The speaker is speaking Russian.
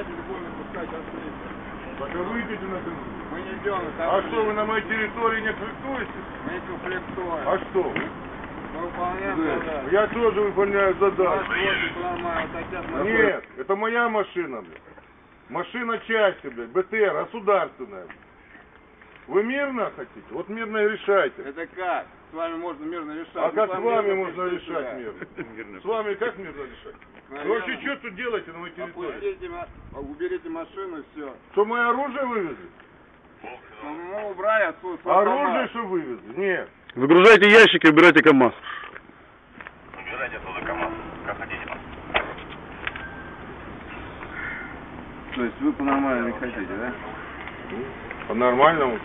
знаете, любой выпускать открыть. Да выйдите на дым. Мы не идем. А что, вы на моей территории не флектуете? Мы не флектуем. А что? Мы да. Я тоже выполняю задачу. Нет, это моя машина, блядь. Машина части, блядь, БТР, государственная, блядь. Вы мирно хотите? Вот мирно и решайте. Это как? С вами можно мирно решать. А Мы как с вами можно решать мирно? С вами как мирно решать? Вы вообще что тут делаете на моей территории? Уберите машину, все. Что, мое оружие вывезли? Мы убрали отсюда Оружие, что вывезли? Нет. Выгружайте ящики, убирайте КАМАЗ. Убирайте оттуда КамАЗ. Как хотите. То есть вы по-нормальному не хотите, да? По-нормальному.